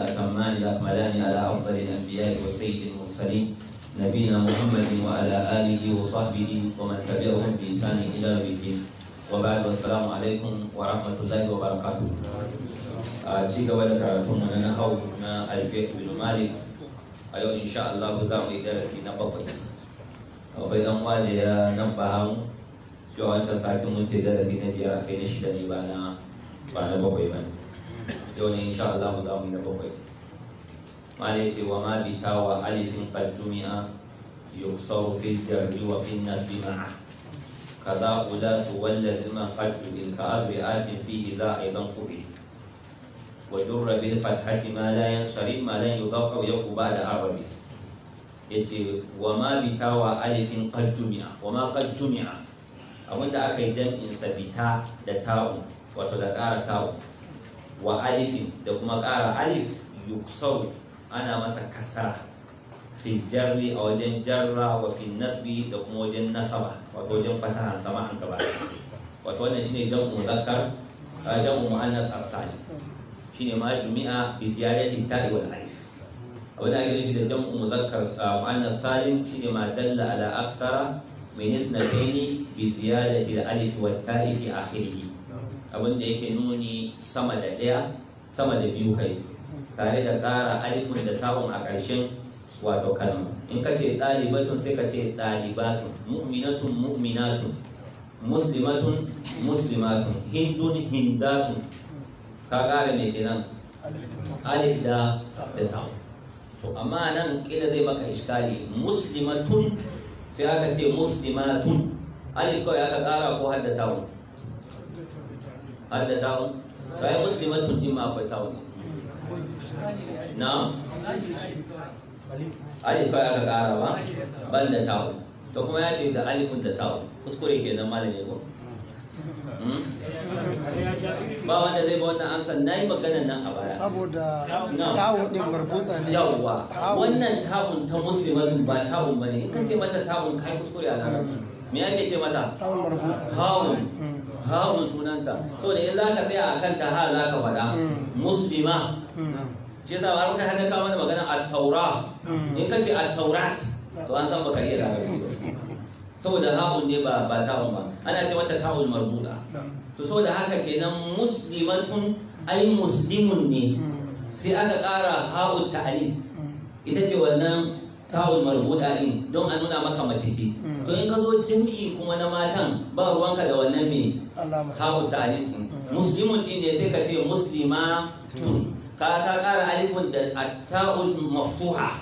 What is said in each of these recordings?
الأتمان الأكملان على أفضل الأنبياء وسيد المرسلين نبينا محمد وعلى آله وصحبه ومن تبعهم بإحسان إلى يوم الدين وبعد والسلام عليكم ورحمة الله وبركاته ci gaba da karatun mu na nahau na alfiyat bin malik a yau insha Allah za mu yi darasi na bakwai akwai dan wale ya nan ba mu cewa wancan satin mun ce darasi na biyar sai na shida ne ba na ba na bakwai ba yau ne insha Allah za mu yi na bakwai mala ya ce wa ma bi ta alifin qad jumi'a yuksaru fi jarri wa fi nasbi ma'a kaza ulatu wal lazima qad bil ka'abi atin fihi za aidan qubi wa jurra bil fathati ma la yansharib ma la yudaqa yaqu ba'da arabi ya ce wa ma bi ta alifin qad jumi'a wa ma qad jumi'a abin da aka yi jam'in sa bita da ta'u wato da ƙara ta'u wa alifin da kuma ƙara alif yuksau ana masa kasara fi jarri a wajen jarra wa fi nasbi da kuma wajen nasaba wato wajen fatahan sama an gaba wato wannan shine jam'u muzakkar jam'u muannas as-salim shine ma jumi'a bi ziyadati ta'i wal alif. Abin da ake nufi da jam'u muzakkar mu'annas salim shine ma dalla ala akthara min isnataini bi ziyadati al alif wat ta'i fi akhirih abin da yake nuni sama da ɗaya sama da biyu kai tare da ƙara alifun da ta'un a ƙarshen wato kalma. In ka ce ɗalibatun sai ka ce ɗalibatun. Mu'minatun mu'minatun. Muslimatun muslimatun. Hindun hindatun. Ka ƙara mai kenan? Alif da da ta'un to amma nan kila zai maka iskali. Muslimatun sai aka ce muslimatun. Alif kawai aka ƙara ko hadda ta'un hadda ta'un bayan muslimatun din ma akwai ta'un na alif kawai aka ƙara ba ban da ta'un to kuma ya ce da alifun da ta'un kuskure kenan malami ko ba wanda zai ba wannan amsar na yi maganar nan a baya saboda tawun din marbuta ne yawwa wannan tawun ta muslimatun ba tawun ba ne in ka ce mata tawun kai kuskure a larabci me ake ce mata? Marbuta. Hawun hawun sunanta. So da in za ka tsaya a kan ta ha za ka faɗa muslima shi yasa har ka hana ka mana magana at-taura in ka ce at-taurat to an san baka iya larabci saboda ha'un ne ba ba ta'un ba. Ana ce mata ta'un marbuda to saboda haka kenan muslimatun ai muslimun ne. Sai aka ƙara ha'un ta'alif ita ce wannan ta'un marbuda din don a nuna maka mace ce. To in ka zo jami'i kuma na matan ba ruwanka da wannan me? Ha'un ta'alif din muslimun din ne sai ka ce muslimatun ka ka ƙara alifun da ta'un maftuha.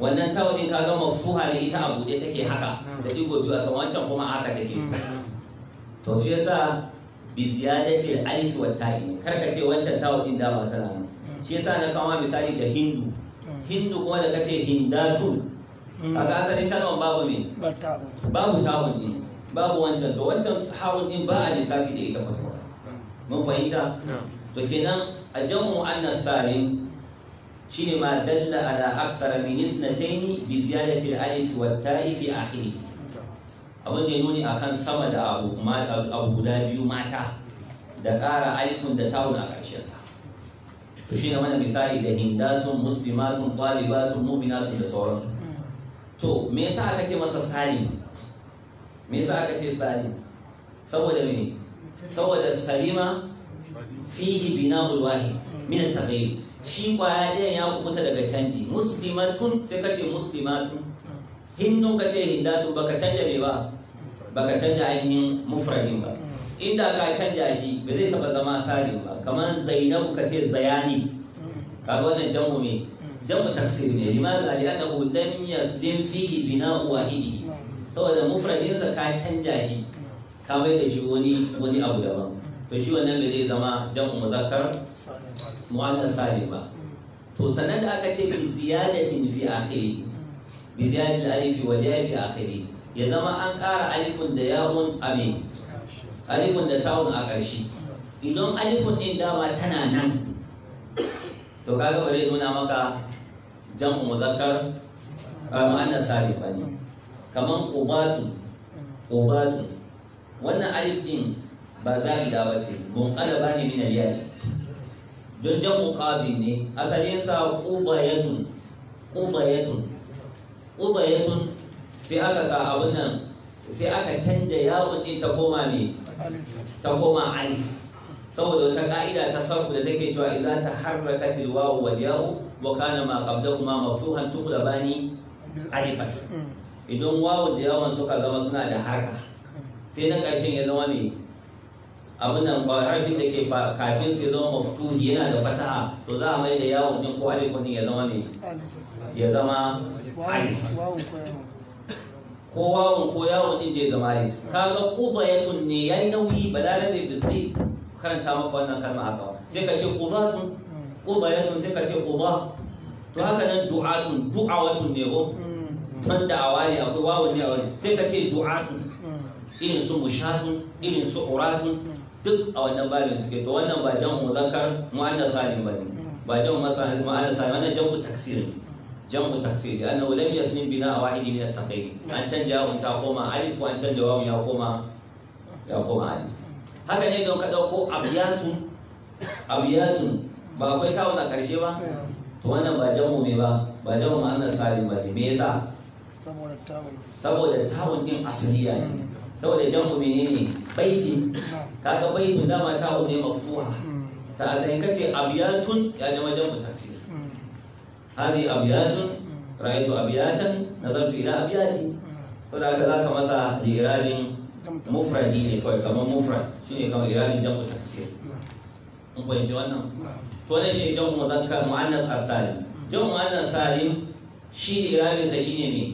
Wannan tawul din kaga maftuha ne ita a buɗe take haka. Da ɗigo biyu a sama wancan kuma haka take. To shi yasa bi ziyadati alif wa ta'i. Kar ka ce wancan tawul din dama tana nan. Shi yasa na kama misali da hindu. Hindu kuma da kace hindatun kaga asalin kalmar babu me? Babu tawul din babu wancan. To wancan hawul din ba a lissafi da ita kwata mun fahimta? To kenan a jamu annas salim shine ma dalla ala akthara min ithnatayn bi ziyadati al-alif wa ta'i fi akhirih. Abin da ya nuni akan sama da abu guda biyu mata da ƙara alifun da ta'un a ƙarshen sa to shine mana misali da hindatun muslimatun talibatun mu'minatun da sauransu. To me yasa aka ce masa salim? Me yasa aka ce salim? Saboda me? Saboda salima fihi bina'ul wahid min at-taghyir. Shi ƙwaya ɗayan ya kubuta daga canji. Muslimatun sai ka ce muslimatun. Hindun ka ce hindatun baka canja ne ba? Baka canja ainihin mufradin ba. Inda ka canja shi ba zai taɓa zama salim ba. Kamar zainabu ka ce zayani. Kaga wannan jamu me? Jamu taksir ne. Limaza li annahu lam yaslim fihi bina'u wahidi saboda mufradin sa ka canja shi ka mai da shi wani wani abu daban. To shi wannan bai zai zama jamu muzakkar mu'annas salim ba. To sannan da aka ce bi ziyadatin fi akhiri bi ziyadatil alif wa ya fi akhiri ya zama an ƙara alifun da yawun ame alifun da tawun a ƙarshe. Idan alifun ɗin dama tana nan to kaga bare nuna maka jam'u muzakkar mu'annas salim ba ne. Kaman qubatu qubatu. Wannan alif ɗin ba za'ida ba ce munqalaba ne min al-yadi don jam'u qabil ne asalin sa qubayatun qubayatun. Qubayatun sai aka sa abun nan sai aka canja yawon din ta koma ne ta koma alif. Saboda wata ka'ida ta sarfu da take cewa idza taharrakat alwawu wal ya'u wa kana ma qablahuma maftuhan tuqlabani alifan. Idan wawun da yawan suka zama suna da harka sai na ƙarshen ya zama mai abin nan ba harfin da ke kafin su ya zama maftuhi yana da fataha to za a mai da yawon din ko alifin din ya zama mai alif ya zama alif. Ko wawon ko yawon din da ya zama alif kaga qubayatun ne yayi nauyi balarabe bi zai karanta maka wannan kalma haka sai ka ce qubatun qubayatun sai ka ce quba to haka nan du'atun du'awatun ne ko? Man da'awa ne akwai wawon ne a wani sai ka ce du'atun irin su mushatun irin su uratun duk a wannan babin suke. To wannan ba jan muzakkar mu'annas salim ba ne. Ba jan masa mu'annas salim wannan jan taksir ne. Jan taksir da annahu lam yasnim bina wahid min at-taqayyi an canja yawon ta koma alif ko an canja wawon ya koma ya koma alif haka ne don ka ɗauko abiyatun. Abiyatun ba akwai kawo na ƙarshe ba? To wannan ba jan mu me ba ba jan mu'annas salim ba ne me yasa saboda tawul. Saboda tawun din asaliya ce. Saboda jam'u menene? Baiti. Kaga baitin dama tawun ne maftuha. Ta asalin kace abiyatun ya zama jam'u taksir. هذه أبيات رأيت أبياتا نظرت إلى أبياتي فلا كذا كما صار لإيراد مفرد يقول كما مفرد. شنو كما إيراد جمع تفسير. نقول إن جوانا تونا شيء جمع مذكر مؤنث أسالم جمع مؤنث أسالم شيء إيراد زشيني مين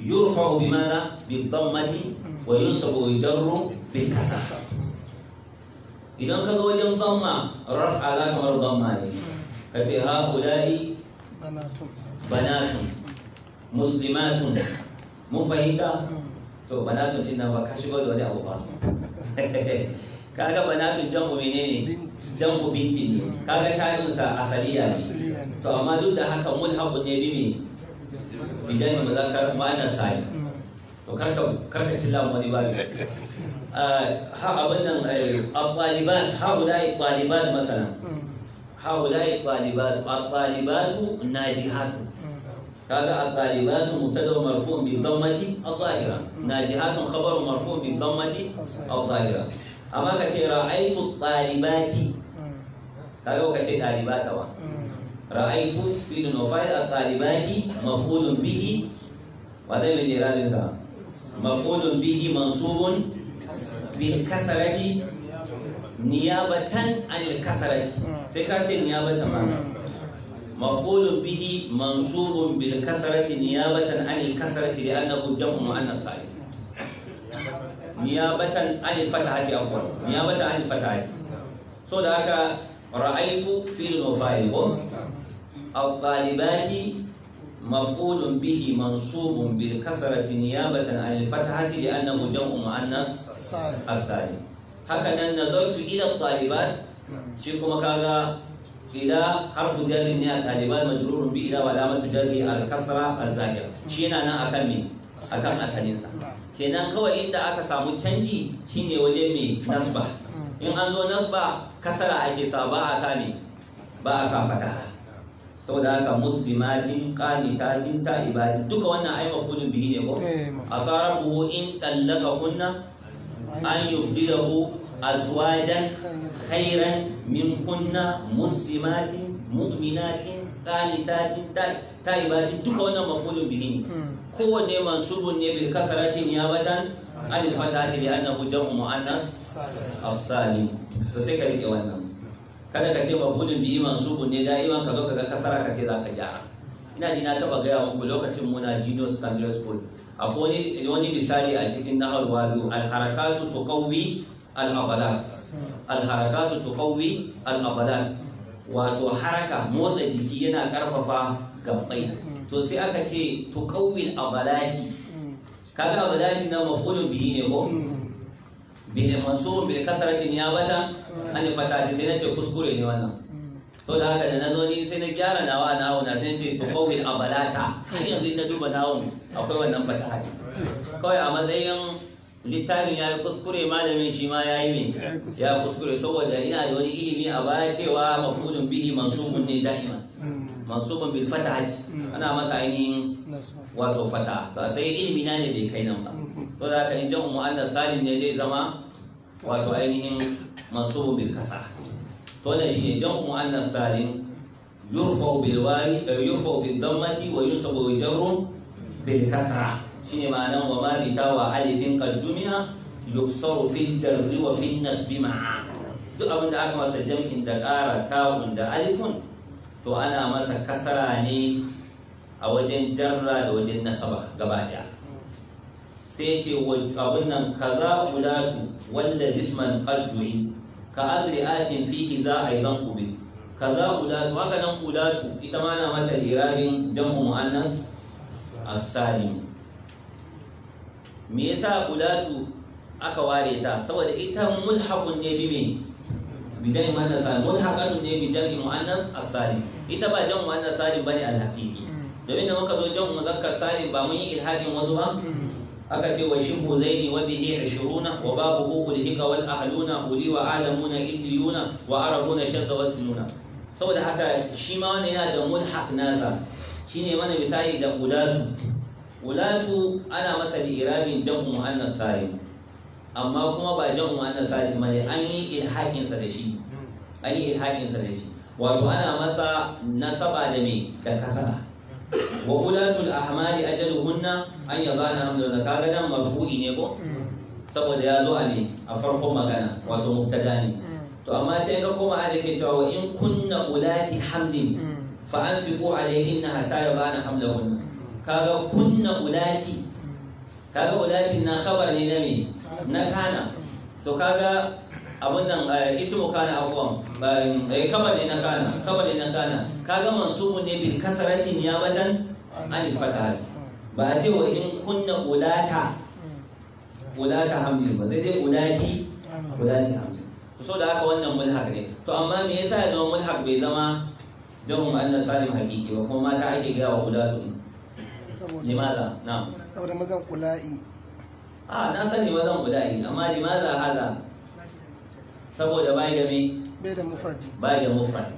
يرفع بماذا؟ بالضمة وينصب ويجر بالكسر إذا كذا وجم ضمة رفع على كما ضمة. ka ha ulai banatun. Muslimatun. Mun fahimta? Hmm. To banatun ɗin nan ba ka shigo da wani abu ba. Kaga banatun jam'u menene? Jam'u binti ne. Kaga ta ta'in sa asaliya ne. To amma duk da haka mul mulhaqun ne bi ne bidan muzakkar muannas sai hmm. to kar ka kar ka tilawa wani babu ah, ha abin nan eh, abaliban ha ulai taliban masalan. Hmm. Haulai talibat al-talibatu najihatu kaga al-talibatu mubtada marfu' bi dhammati al-zahira najihatu khabar marfu' bi dhammati al-zahira amma ka ce ra'aytu talibati kaga ka ce talibata wa ra'aytu fi nufai al-talibati maf'ulun bihi wa dai min iradin sa مفعول به منصوب بالكسرة نيابة عن الكسرة سكات نيابة معنا مفعول به منصوب بالكسرة نيابة عن الكسرة لأنه جمع مؤنث سالم نيابة عن الفتحة عفوا نيابة عن الفتحة سو ذاك رأيت فعل وفاعل الطالبات مفعول به منصوب بالكسرة نيابة عن الفتحة لأنه جمع مؤنث salim السالم هكذا نظرت إلى الطالبات shi kuma kaga ila harfu jarri ne a taliban majrurun bi ila alamatu jarri al kasra al zahira shi yana nan akan me? Akan asalin kenan kawai inda aka samu canji shine waje mai nasba. In an zo nasba kasara ake sa ba a sa ba a sa fata. Saboda haka muslimatin qanitatin ta'ibati duka wannan ai mafulun bihi ne ko? Eh, Asaran buhu in tallaka kunna an yubdilahu khairan min kunna muslimatin mu'minatin qanitatin ta- ta'ibatin duka wannan mafulun bihi ne kowanne mansubun ne bil kasrati niyabatan an al fatati li annahu jam'u muannas as-salim ka riƙe wannan kada ka ce mafulun bihi mansubun ne da'iman ka zo ka ga kasara ka ce za ka gyara ina ji na taba gaya muku lokacin muna junior secondary school akwai wani misali a cikin nahar wazu al-harakatu tuqawwi al-abadat al-harakatu tuqawwi al-abadat wato haraka motsa jiki yana ƙarfafa gabbai to sai aka ce tuqawwi al-abalati kaga abalati na mafulun bihi ne ko bihi mansubun bil kasrati niyabatan an fatati sai nace kuskure ne wannan to da haka da na zo ni sai na gyara nawa na sai ce tuqawwi al-abalata har yanzu na duba nawon akwai wannan fataha kawai a matsayin littafin ya yi kuskure malamin shi ma ya yi me? Ya kuskure. saboda ina da wani ilimi a baya cewa mafulun bihi mansubun ne da'ima mansubun bil fatahati ana masa ainihin wato fata to sai ilimi na ne bai kai nan ba. So da haka in jan mu'annas salim ne zai zama wato ainihin mansubun bil kasa to wannan shine jan mu'annas salim yurfa bil wawi yurfa bil dammati wa yunsabu wa jarru bil kasra shine ma'anan wa ma bi tawa alifin qad jumi'a yuksaru fil jarri wa fil nasbi ma'a. Duk abin da aka masa jam'in da ƙara tawun da alifun to ana masa kasara ne a wajen jarra da wajen nasaba gaba ɗaya sai ce wa- abin nan kaza ulatu wanda jisman qadjuin ka adri'atin fihi za a yi zan kubi kaza ulatu haka nan ulatu ita ma na mata irabin jam'u mu'annas as-salim. Me yasa ulatu aka ware ta? Saboda ita mulhaqun ne bi me? Bidan mu'annas salim mulhaqatun ne bi jam'i mu'annas as-salim. Ita ba jam'u mu'annas salim ba ne al-haqiqi. Domin da muka zo jan muzakkar salim ba mun yi ilhadin wasu ba. Aka ce wa shibhu zaini wa bihi 20 wa babu ulhika wal ahluna uli wa alamuna illiyuna wa arabuna shadda wasluna saboda haka shi ma wannan yana da mulhaq nasa. Shine mana misali da ulatu ulatu ana masa irabin jam'u muannas salim amma kuma ba jam'u muannas salim ba ne an yi ilhaqin sa da shi. An yi ilhaqin sa da shi. Wato ana masa nasaba da me? Da kasara wa ulatul ahmali ajaluhunna an yadana hamluna kaga nan marfu'i ne ko? Saboda ya zo a ne a farkon magana wato mubtada ne. To amma sai ka koma a ke cewa wa in kunna ulati hamlin fa anfiqu alayhinna hatta yadana hamlahunna kaga kunna ulati. Kaga ulati na khabar ne na me? Na kana. To kaga abun nan eh, ismu kana afwan. Eh, kabar ne na kana. Kabar ne na kana. Kaga mansubun ne bil kasratin niyabatan an fatahati ba a ce wa in kunna ulata ulata hamlin ba sai dai ulati ulati hamlin. To so da haka wannan mulhaq ne. To amma me yasa ya zama mulhaq bai zama jamu mu'annas salim haqiqi ba kuma mata ake gaya wa ulatu limaza na'am. saboda mazan kula'i. A na sani mazan ula'i amma limaza hada saboda bai da me? Bai da mufradi bai da mufrad.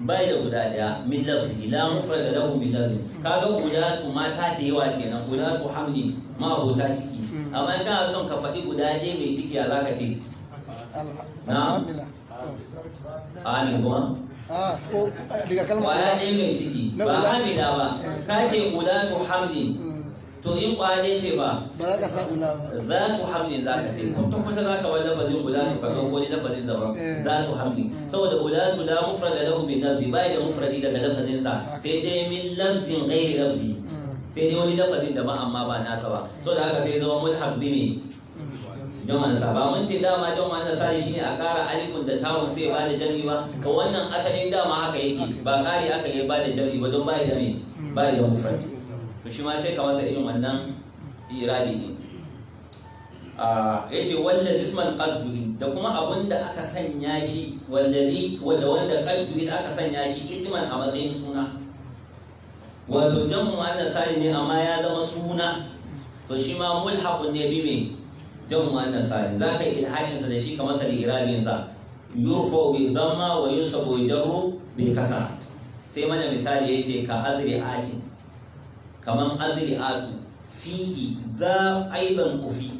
Bai da guda ɗaya min lafzi la mufrad lahu min lafzi. Kaga guda tu mata da yawa kenan guda tu hamli ma abota ciki. Amma in kana son ka faɗi guda ɗaya mai ciki a zaka ce? Na'am. alhamila a ne kuma. ah ko daga kalmar ƙwaya ɗaya. mai ciki? Ba hamila ba. Ka ce guda tu hamli to in ɗaya ce ba? Ba za ka sa ula ba. Za tu hamlin za ka ce. Kwata kwata za ka wani lafazin guda tu ka ɗauko wani lafazin Eh. za tu hamlin saboda guda tu la mufrad lahu min lafzi bai da mufradi daga lafazin sa sai dai min lafzin ghairi lafzi. Sai dai wani lafazin daban amma ba nasa ba. So da haka sai zama mulhaq bi ne jama'a nasa ba mun ce dama jama'a nasa ne shine a ƙara alifun da tawun sai ba da jami ba. Ka wannan asalin dama haka yake ba ƙari aka yi ba da jami ba don ba da me ba da mufradi to shi ma sai ka masa irin wannan irabi ne. Ya ce wanda zisman qadjuhin da kuma abun da aka sanya shi wanda wanda qadjuhin aka sanya shi isman a matsayin suna. Wato jamu mu'annas salim ne amma ya zama suna. To shi ma mulhaqun ne bi jamu mu'annas salim zaka yi ilhakin sa da shi kamar sa irabin sa yurfa bi dhamma wa yunsabu bi jarru bil kasra sai mana misali ya ce ka adri'atin kaman adri'atu fihi za aidan kufi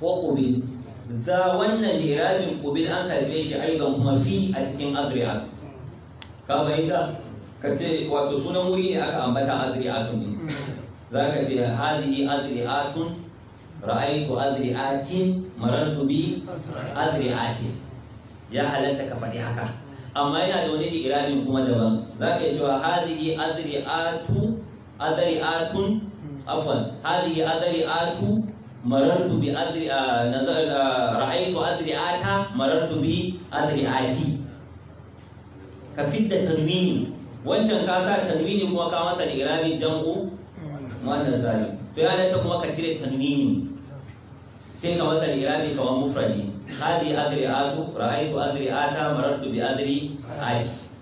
ko qubil. Za wannan irabin qubil an karɓe shi aidan kuma fi a cikin adri'atu ka bayyana ka ce wato sunan wuri ne aka ambata adri'atun ne. Za ka ce hadihi adri'atun ra'aitu adri'atin marartu bi adri'atin ya halatta ka faɗi haka. Amma yana da wani irabin kuma daban. Za ka yi cewa hadihi adri'atu adri'atun afwan. Hadihi adri'atu marartu bi nazar ra'aitu adri'ata marartu bi adri'ati ka fidda tanwini. Wancan ka sa tanwini kuma ka masa irabin jam'u wannan zalim to ya halatta kuma ka cire tanwini. Sai ka masa irabi kamar mufradi. Hadi adri'atu ra'aytu adri'ata marartu bi adri ati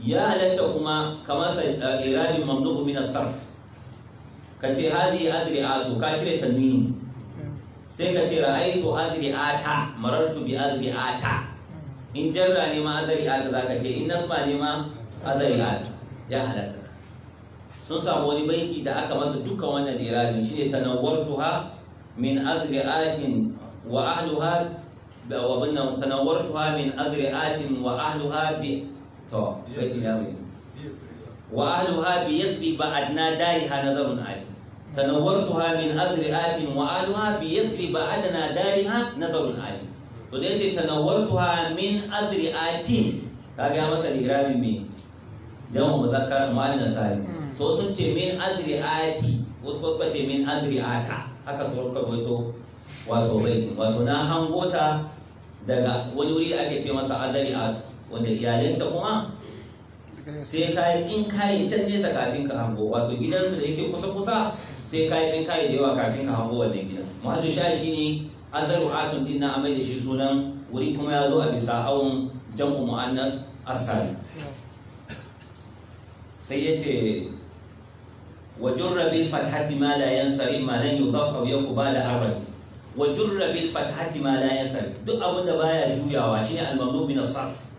ya halatta kuma ka masa irabi mamnu'u min as-sarf. Ka ce hadi adri'atu ka cire tanwini. Sai ka ce ra'aitu azri'ata marartu bi azri'ata in jarra ne ma azri'ata zaka ce in nasba ne ma azri'ata ya halatta. Sun samu wani baiti da aka masa dukkan wannan irabin shine tanawwartuha min azri'atin wa ahluha wa binna tanawwartuha min azri'atin wa ahluha bi to baiti ya mai wa ahluha bi yasri ba'adna dariha nazarun ali tanawwartuha min azri'atin wa ahluha bi yasri ba'adna dariha nazarun ali to da ya ce tanawwartuha min azri'atin kaga masa irabin me jamu muzakkar mu'annas salim to sun ce min azri'ati wasu kuma suka ce min azri'ata haka su ruka wato wato baitin. Wato na hango ta daga wani wuri ake ce masa azri'atu wanda iyalanta kuma sai ka yi tsin kayi can nesa kafin ka hango. Wato gidan da yake kusa kusa sai ka yi tsin kayi da yawa kafin ka hango wannan gidan. Muhaddu sha shi ne azru'atun din na amai da shi sunan wuri kuma ya zo a bisa awon jam'u mu'annas asali sai ya ce wa jurra bil fathati ma la yansari ma lan yudaf aw yakuba da arab wa jurra bil fathati ma la yansari duk abin da baya juyawa shine al mamnu min as-sarf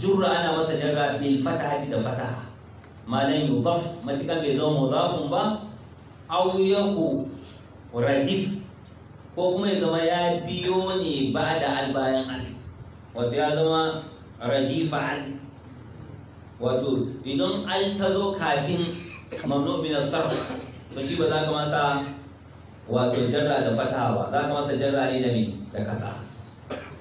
jurra ana masa jarra bil fathati da fataha ma lan yudaf matikan bai zama mudafun ba aw yaku radif ko kuma ya zama ya biyo ne ba da ta zo kafin mamnu min sarf to shi ba za ka masa wato jarra da fataha za ka masa jarra ne da me? Da kasa.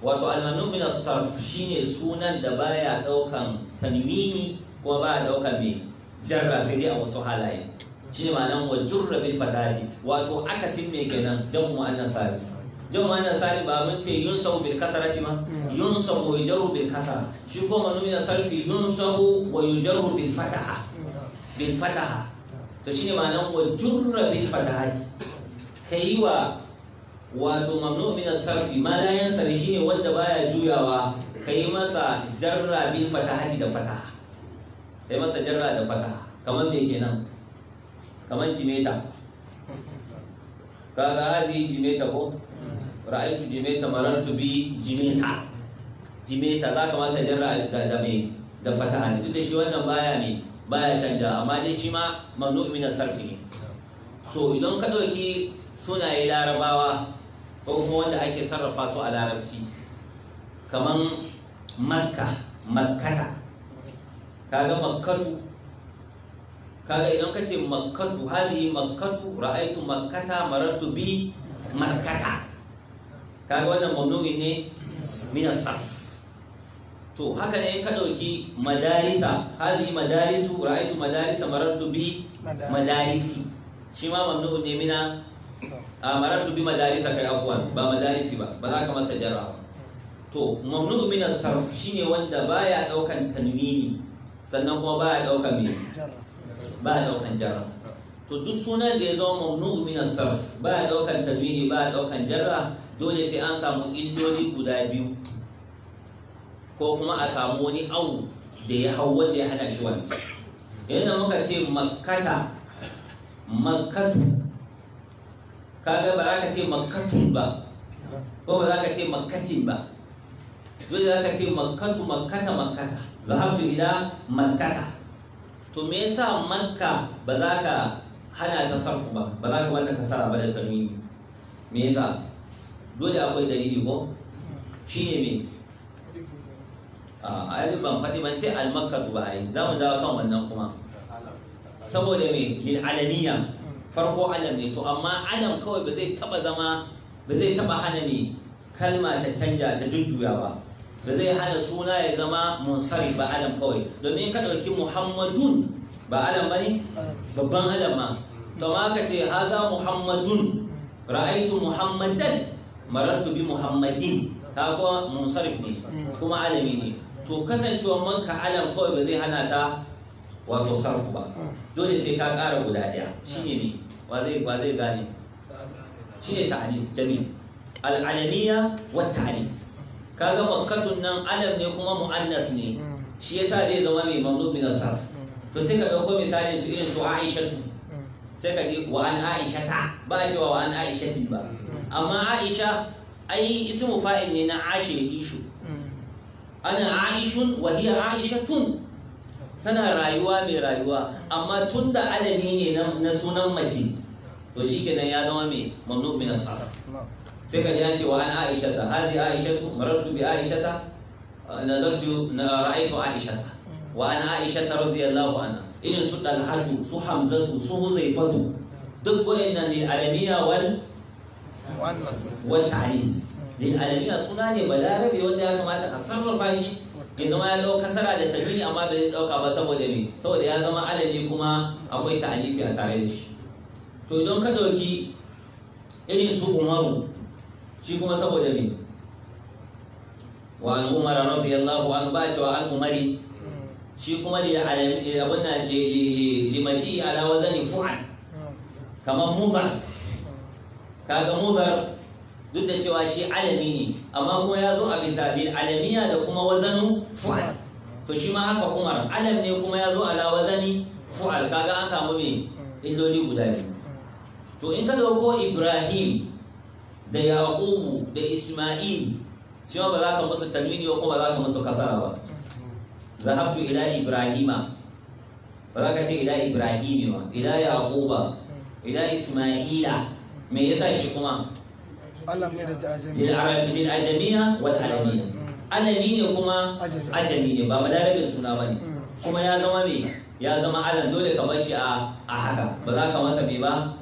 Wato al-mamnu min sarf shine sunan da baya ɗaukan tanwini kuma baya ɗaukan me? Jarra sai dai a wasu halaye. Shine ma'anan wa jurra bil fatahi wato akasin me kenan? Dan mu'annas salis jan mu'annas salis ba mun ce yunsabu bil kasarati ma? Yunsabu wa yujarru bil kasara. Shi ko mamnu min sarfi yunsabu wa yujarru bil fataha. Bil fataha to shine ma'anan wa jurra bil fatahati kai wa wato mamnu min sarfi ma la yansari shine wanda baya juyawa kai masa jarra bil fatahati da fataha. Kai masa jarra da fataha. Kamar me kenan? Kamar jimeta. Kaga hadi jimeta ko? Ra'aytu jimeta marartu bi jimeta. Jimeta za ka masa jarra da me? Da fataha ne. Duk da shi wannan baya ne. Baya canja amma dai shi ma mamnu min sarfi ne. So idan ka ɗauki sunaye larabawa ko kuma wanda ake sarrafa su a larabci kaman makka makkata. Kaga makkatu? Kaga idan ka ce makkatu hali makkatu ra'aitu makkata marartu bi makkata. Kaga wannan mamnu'i ne min to haka ne ka ɗauki madarisa. Hali madarisu ra'aitu madarisa marartu bi madarisi. Shi ma mamnu'un ne mina. A marartu bi madarisa kai afwan ba madarisi ba. Ba za ka masa jarra to mamnu min sarf shine wanda baya ɗaukan tanwini sannan kuma baya ɗaukan me? Baya ɗaukan jarra to duk sunan da ya zama mamnu min sarf baya ɗaukan tanwini baya ɗaukan jarra dole sai an samu illoli guda biyu. Ko kuma a samu wani au da ya hau wanda ya hana shi wani. Yana muka ce makkata makkatu kaga ba za ka ce makkatun ba ko ba za ka ce makkatin ba. Dole za ka ce makkatu makkata makkata. Zahabtu ila makkata. To me yasa makka ba za ka hana ta sarfu ba? Ba za ka mata kasara ba da tanwini me yasa? Dole akwai dalili ko? Shine me? A ban faɗi ban ce al-makkatu ba ai. Za mu dawo kan wannan kuma. Saboda me? Lil alaniya farko alam ne. To amma alam kawai ba zai taba zama ba zai taba hana ne kalma ta canja ta jujjuya ba. Ba zai hana suna ya zama munsari ba alam kawai. Domin ka ɗauki muhammadun ba alam ba babban alam ma. To ma ka ce haza muhammadun ra'aitu muhammadan marartu bi muhammadin. Kuwa munsarif ne kuma alami ne. To kasancewar manka alam kawai ba zai hana ta wato sarfu ba. Dole sai ka ƙara guda ɗaya. Shine ne zai ba zai gane? Shine ta'anis jamil. Al'alamiya wa ta'anis. Kaga makkatun nan alam ne kuma mu'annas ne. Shi yasa zai zama mai mamnu min sarf to sai ka ɗauko misalin su irin su aishatu. Sai ka ji wa an aishata. Ba cewa wa an aishati ba. Amma aisha ai ismu fa'il ne na ashe ishu ana aishun wa hiya aishatun. Tana rayuwa mai rayuwa amma tun da alami ne na sunan mace to shi kenan ya zama mai mamnu min as sai ka ji an wa an aishata hadi aishatu marartu bi aishata nazartu na ra'aytu aishata. Wa ana aishata radiyallahu anha. Irin su dalhatu su hamzatu su huzaifatu. Duk wayannan ne alamiya wal wal ta'rif lil alamiya suna ne balarabe wanda ya kamata ka sarrafa shi. Ya zama ya ɗauka kasara da tabini amma bai ɗauka ba saboda me? Saboda ya zama alami kuma akwai ta'anisi a tare da shi. To idan ka ɗauki irin su umaru shi kuma saboda me? Wa an umar radiyallahu anhu ba ta an umari. Shi kuma li abin nan li maji ala wazani fu'al kamar mudar kaga mudar duk da cewa shi alami ne amma kuma ya zo a bisa alamiya da kuma wazanu fu'al. To shi ma haka umar alam ne kuma ya zo ala wazani fu'al. Kaga an samu me? Illoli guda biyu. To in ka ɗauko ibrahim da yaqubu da isma'il shi ba za ka musu tanwini ko ba za ka musu kasara ba. Zahabtu ila ibrahima. Ba za ka ce ila ibrahimi ila yaquba ila isma'ila. Me yasa shi kuma? Alam ne da lil ajamiya wal alamiya alami ne kuma ajami. ne ba madarabin suna ba ne kuma ya zama me? Ya zama alam dole ka bar shi a haka. Ba za ka masa me ba?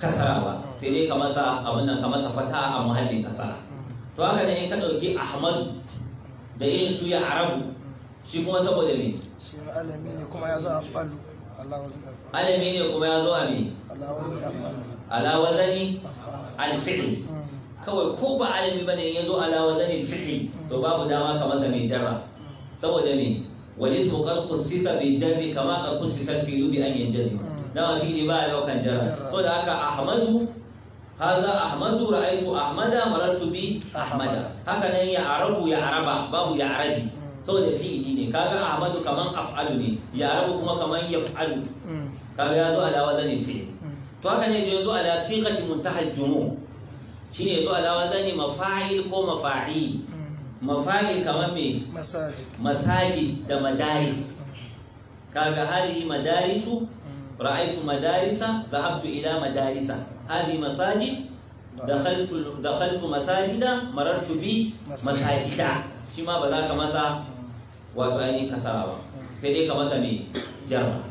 Kasara ba. Sai dai ka masa abin nan ka masa fata a muhallin kasara. To haka ne in ka ɗauki ahmad da irin su ya arabu shi kuma saboda me? Shi alami ne kuma ya zo a falu Allah alami ne kuma ya zo a me? Allah ala wazani kawai ko ba alami ba ne ya zo ala wazanin fi'li to babu dama ka masa mai jarra. Saboda me? Wani su kan kusisa bi jarri kama kan kusisa filu bi an yin jarri dama fili ba ya kan jarra. So da haka ahmadu haza ahmadu ra'aytu ahmada marartu bi ahmada. Haka nan ya arabu ya araba babu ya arabi saboda fi'ili ne. Kaga ahmadu kaman af'alu ne. Ya arabu kuma kaman yaf'alu. Mm. Kaga ya zo ala wazanin fi'li. To haka ne da ya zo ala siqati muntahal jumu' shine ya zo alawa zani mafa'il ko mafa'il? Hmm. Mafa'il kamar me? Masaji da madaris. Kaga hali madarisu hmm. ra'aytu madarisa dhahabtu ila madarisa. Hali masaji dakhaltu dakhaltu masajida marartu bi masajida. shi ma ba za ka masa wato ainihin kasara ba. Hmm. Sai dai ka masa me? Jarma.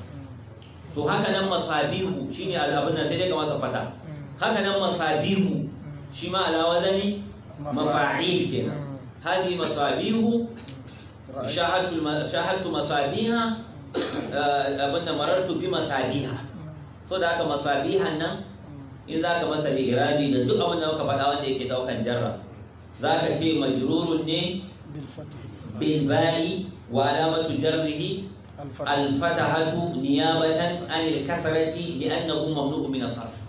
To haka nan masabihu shine al'abun nan sai dai ka masa fata haka nan masabihu shi ma ala wazani mafa'il kenan. Hadi masabihu shahadtu shahadtu masabiha abin da marartu bi masabiha. So da haka masabihan nan in za ka masa irabi da duk abin da muka faɗa wanda yake ɗaukan jarra za ka ce majrurun ne bil ba'i wa alamatu jarrihi al fatih alfatahatu niyabatan an al-kasrati li'annahu mamnu'un min as-sarf.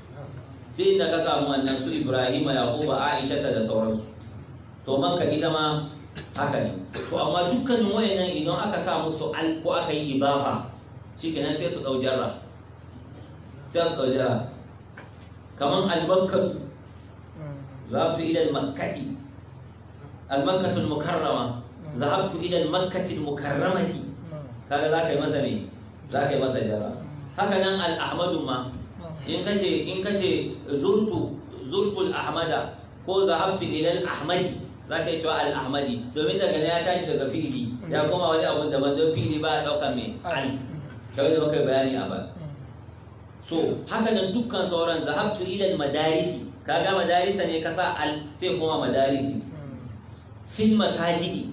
duk da ka samu wannan su ibrahima yaquba aisha da sauransu. To makka ita ma haka ne. To amma dukkanin wayannan idan aka sa musu al ko aka yi idafa shikenan sai su ɗau jarra. Sai su ɗau jarra. Kaman albankatu zahabtu ila almakkati. Almakkatu almukarrama. Zahabtu ila almakkati almukarramati. Kaga za ka yi masa ne za yi masa jarra. Haka nan al-ahmadu ma. In kace in kace zurtu zurtu al-ahmada ko zahabtu ila al-ahmadi za ka yi cewa al-ahmadi. Domin daga ya tashi daga fi'ili ya koma wani abu daban. Don fi'ili ba ɗaukar me al kawai da muka bayani a ba so haka nan dukkan sauran zahabtu ila al-madarisi kaga madarisa ne kasa al sai kuma madarisi. Fil masajidi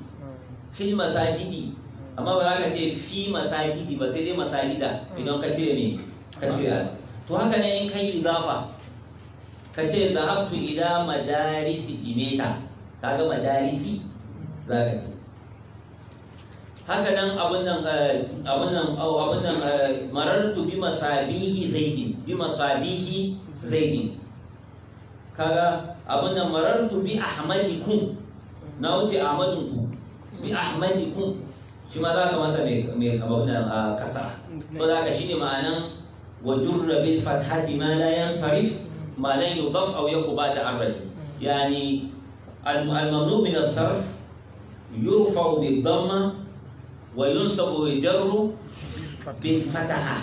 fil masajidi. Amma ba za ka ce fi masajidi ba sai dai masajida. Idan ka ce me ka ce al. To haka ne in kai idafa ka ce zahabtu ila madarisi jimeta. Kaga madarisi? Za ka ce. Haka nan abun nan nan abun nan marartu bi masabihi zaidin bi masabihi zaidin. Kaga abun nan marartu bi ahmadikum. Na wuce ahmadinku. Bi ahmadikum. Shi ma za ka masa mai abun nan kasa. So da ka shine ma'anan bil fathati ma la yansarif ما لن يضاف أو يكو بعد الرجل يعني الم- الممنوع من الصرف يرفع بالضمة وينصب ويجر بالفتحة.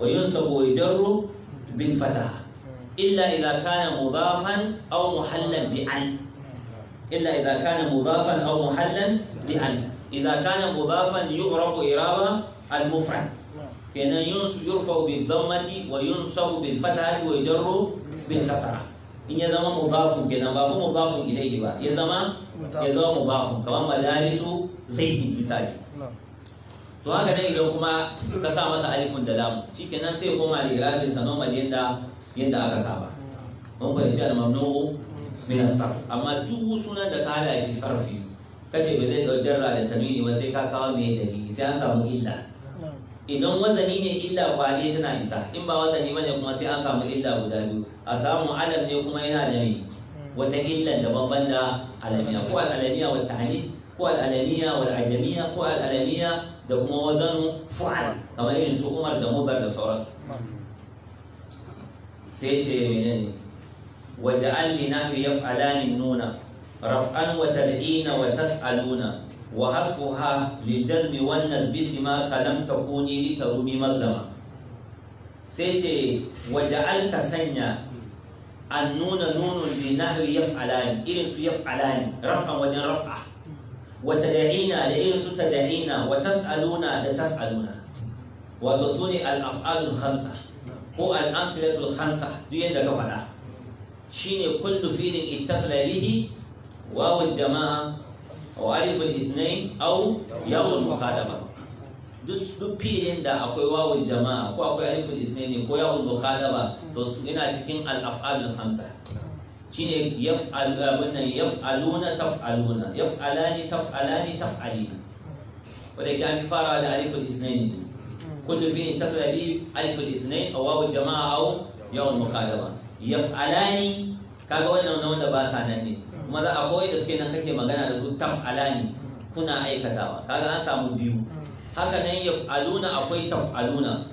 وينصب ويجر بالفتحة. إلا إذا كان مضافا أو محلا بأن. إلا إذا كان مضافا أو محلا بأن. إذا كان مضافا يعرف إعراب المفرد. kenan yunsu yurfa'u bil dhammati wa yunsabu bil fathati wa yujarru bil kasra. In ya zama mudafun kenan ba kuma mudafun ilayhi ba. To haka nan idan kuma ka sa masa alifun da lamu shikenan sai koma da irabin sa normal yadda yadda aka saba. Mun fahimci al-mamnu'u min as-sarf. Amma duk sunan da ka hada shi sarfi kace ba zai ɗauki jarra da tanwini ba sai ka kawo mai dalili sai an samu illa. Idan wazani ne illa kwale tana isa. In ba wazani ba ne kuma sai an samu illa guda biyu. A samu alam ne kuma yana da me? Wata illan daban da alamiya. Ko al-alamiya wa ta'anis ko al-alamiya wal ajamiya ko al-alamiya da kuma wazanu fu'al. Kamar irin su umar da mudar da sauransu. Sai ce menene? Waja'al li nahwi yaf'alani nuna. Raf'an wa tad'ina wa tas'aluna. Wa hasfuha li jazmi wan nasbi sima kalam takuni li tarumi mazlama. Sai ce waja'al ka sanya an nuna nunun li nahwi yaf'alani. Irin su yaf'alani raf'an wajen raf'a. Wa tad'ina da irin su tad'ina wa tas'aluna da tas'aluna. Wato khamsa ko al-amthilatul khamsa faɗa. Shine kullu fi'lin ittasala jama'a wa aliful ithnai au yawul mukhalafa duk filin da akwai wawul jama'a ko akwai aliful ithnai ko yawul mukhalafa to yana cikin al-af'alul khamsa. Shine yaf'al wannan yaf'aluna taf'aluna yaf'alani taf'alani taf'alina. Wanda ke an fara da aliful ithnai kullu fi'lin tasla bi aliful ithnai aw wawul jama'a aw yawul mukhalafa yaf'alani kaga wannan wanda ba sa ne. Kuma za a koyi da suke nan kake magana da su taf'alani kuna aikatawa. Kaga an samu biyu. Haka nan yaf'aluna akwai taf'aluna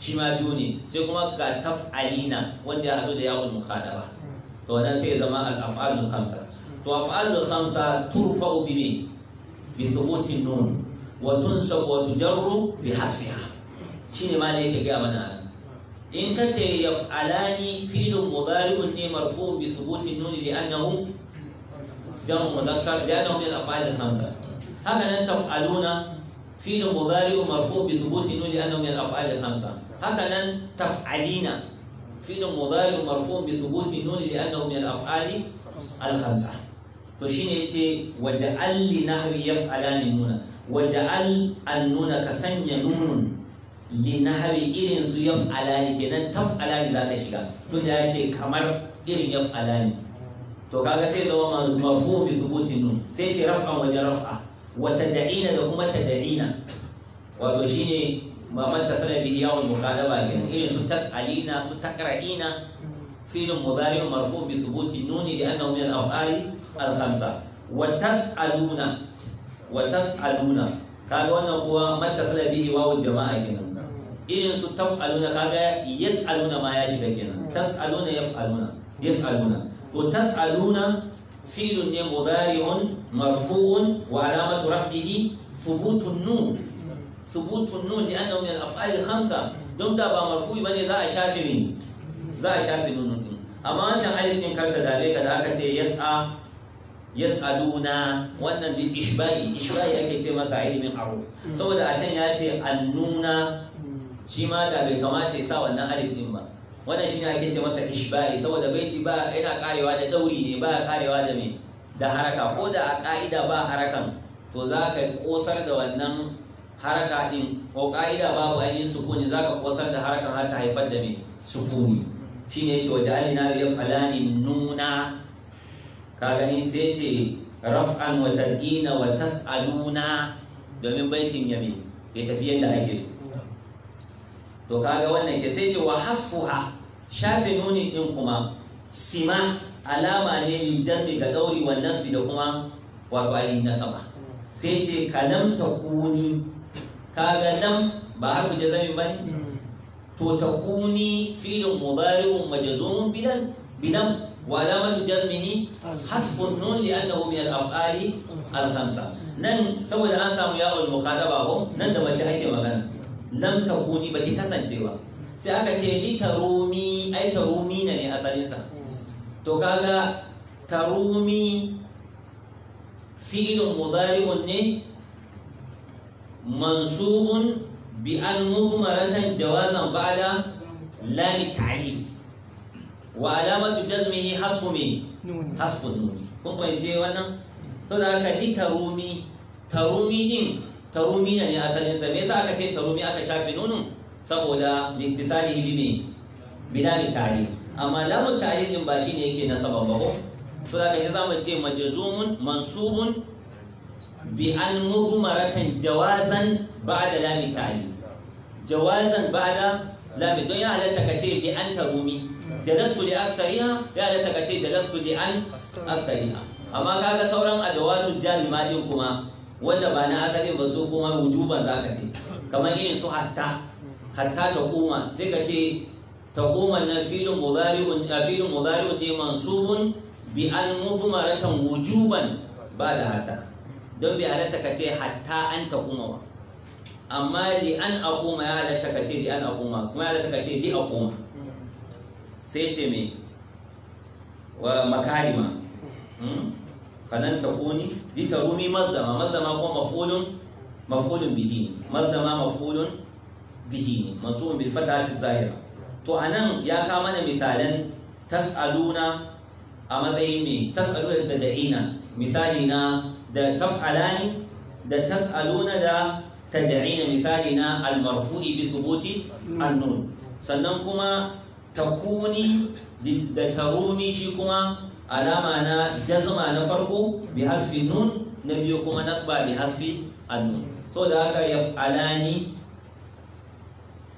shi ma biyu ne. Sai kuma ga taf'alina wanda ya haɗu da yawon mukhadaba. To wannan sai zama al-af'alul khamsa. To af'alul khamsa turfa'u bi me? Bi thubutin nun. Wa tunsabu wa tujarru bi hasfiha. Shine ma ne yake gaya mana nan in ka ce yaf'alani fi'lun mudari'un ne marfu bi thubuti nuni li annahu jamu mudhakkar li'annahu min al-af'al al-khamsa haka nan taf'aluna fi'lun mudari'un marfu bi thubuti nuni li annahu min al-af'al al-khamsa haka nan taf'alina fi'lun mudari'un marfu bi thubuti nuni li annahu min al-af'al al-khamsa to shine ya ce waja'al li nahwi yaf'alani nuna waja'al an-nuna ka sanya kamar irin yaf'alani to kaga sai zama marfu bi thubutin nun sai ce raf'an wajen raf'a. Wa tad'ina da kuma tad'ina. Wato shine maman tasala bihi muqadaba kenan. Irin su tas'alina su taqra'ina fi'lun mudari marfu bi thubutin nun li annahu min al-af'ali al-khamsa. Wa tas'aluna wa tas'aluna. Kaga wannan kuwa man tasala bihi wawul jama'a kenan. Irin su taf'aluna kaga yas'aluna ma ya shiga kenan. Tas'aluna yaf'aluna yas'aluna. To tas'aluna fi'lun ne mudari'un marfu'un wa alamatu raf'ihi thubutun nun thubutun nun li'annahu min al-af'al al-khamsa don da ba marfu'i ba ne za a shafe ne za a shafe nunun din amma wancan alif din kar ka dale ka da aka ce yas'a yas'aluna wannan bil ishba'i ishba'i ake ce masa ilimin aro wannan ba shine ake ce masa ishba'i saboda baiti ba yana karewa da dauri ne ba karewa da me da haraka. Ko da a ka'ida ba harakan to za ka kosar da wannan haraka din. Ko ka'ida babu ainihin sukuni za ka kosar da harakan har ta haifar da me sukuni. Shine ya ce wa ja'alina bi falani nuna. Ka gani sai ce raf'an wa tad'ina wa tas'aluna domin baitin yami ya tafi yadda ake so. To kaga wannan ke sai ce wa hasfuha shafe nuni din kuma sima alama ne lil jambi ga dauri wa nasbi da kuma wato ainihin nasaba sai ce kalam takuni kaga lam ba harfu jazamin ba ne to takuni fi'lun mudari'un majzumun bilan bilam wa alamatu jazmihi hasbun nun li'annahu min al-af'ali al-khamsa. Nan saboda an samu ya'ul mukhadaba ko nan da mace ake magana. Lam takuni baki kasance ba. Sai aka ce li tarumi ai tarumi ne asalin sa to kaga tarumi fi'lun mudari'un ne mansubun bi an mudmaratan jawazan ba'da lam ta'lil wa alamatu jazmihi hasfu me nuni. Hasfun nuni. Kun fahimce wannan? Saboda haka ni tarumi tarumi din tarumi ne asalin sa me yasa aka ce tarumi aka shafe nunun saboda lintisalihi bi me? Bilal tari amma lamun tari din ba shine yake nasaban ba ko? To da kace za mu ce majzumun mansubun bi an mudmaratan jawazan ba'da lam tari jawazan ba'da lam don ya halatta kace bi an tarumi. Jalastu li askariha ya halatta kace jalastu li an askariha amma kaga sauran adawatu din kuma wanda ba na asalin ba su kuma wujuban zaka ce. Kamar irin su hatta. Hatta ta kuma sai ka ce ta kuma na filin mudari'un filin mudari'un ne mansubun bi an mudmaratan wujuban ba da hatta. Don bi halatta ka ce hatta an ta kuma ba. Amma li an aquma ya halatta ka ce li an aquma. Kuma ya halatta ka ce li aquma. Sai ce me? Wa makarima. Kanan takuni li tarumi mazdama mazdama ko mafulun mafulun bihi mazdama mafulun bihi ne mansubun bil fatahati zahira to a nan ya ka mana misalan tas'aluna a matsayin me tas'aluna da da'ina misali na da taf'alani da tas'aluna da tad'ina misali na kuma takuni shi kuma alama na jazma na farko bi hasfi nun na biyu kuma nasba bi hasfi an-nun. So da haka yaf'alani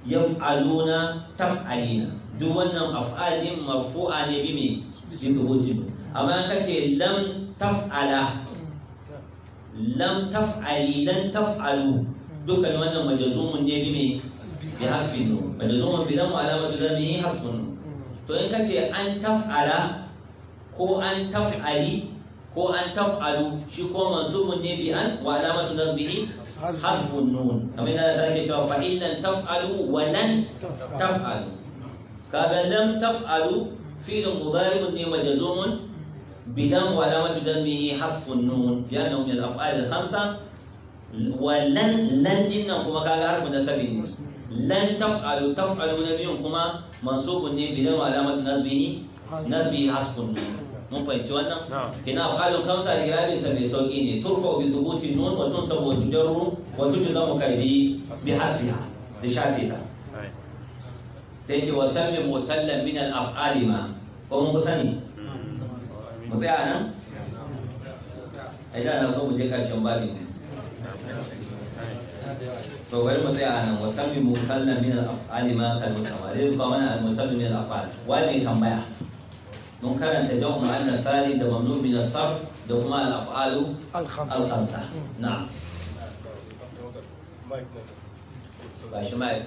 yaf'aluna taf'alina. Duk wannan af'al din marfu'a ne bi me? Bi thubuti. Amma kace lam taf'ala lam taf'ali lan taf'alu dukkan wannan majazumun ne bi me? Bi hasbi nun. Majazumun bi lam alamatu dhannihi hasbun to in kace an taf'ala ko an taf'ali ko an taf'alu shi ko mansubun ne bi an wa alamatu nasbihi hasbun nun. Kamar yadda da take cewa fa illan taf'alu wa lan taf'alu. Kaga lam taf'alu fi'l mudari'un ne majzumun bi lam wa alamatu nasbihi hasbun nun. Yana min al-af'al al-khamsa. Wa lan lan ɗin nan kuma kaga harfu nasabi ne. Lan taf'alu taf'alu na biyun kuma bi mun fahimci wannan? Kina afalun kamsa irabin sa mai sauƙi ne. Turfa bi thubutin nun wa tunsabu wa tujarru wa tujzamu kaybi bi hasbiha da shafe ta. Sai ce wa sammi mutallan min al af'ali ma. Ko mun sani? Mu tsaya nan? Ai da na so mu je ƙarshen babin. To bari mu tsaya nan. Wa sammi mutallan min al af'ali ma kal mutama dai ba mana al mutallan min al af'al wani tambaya? mun karanta da mu anna sali da mamnu min as-sarf da kuma al-af'alu al-khamsa. Mm. Na'am. Ba shi mai